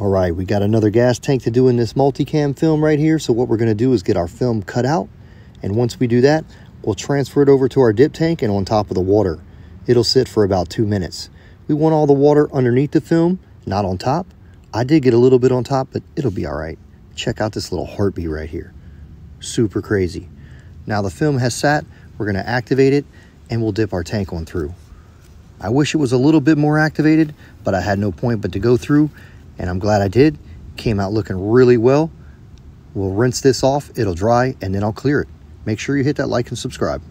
All right, we got another gas tank to do in this multicam film right here. So what we're gonna do is get our film cut out. And once we do that, we'll transfer it over to our dip tank and on top of the water. It'll sit for about two minutes. We want all the water underneath the film, not on top. I did get a little bit on top, but it'll be all right. Check out this little heartbeat right here. Super crazy. Now the film has sat, we're gonna activate it and we'll dip our tank on through. I wish it was a little bit more activated, but I had no point but to go through and I'm glad I did. Came out looking really well. We'll rinse this off, it'll dry, and then I'll clear it. Make sure you hit that like and subscribe.